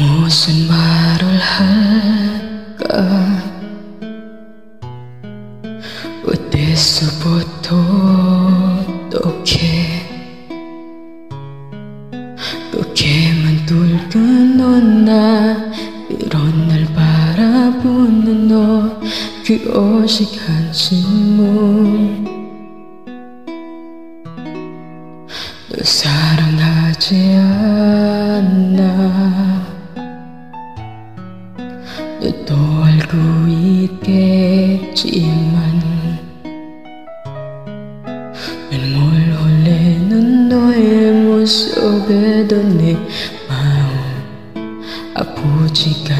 무슨 말을 할까? 어디서부터 어떻게? 어떻게만 둘건 넌나 이런 날 바라보는 너 그 어색한 신물 너 사랑하지 않아. 너도 알고 있겠지만 맨몰 홀리는 너의 모습에도 내 마음 아프지가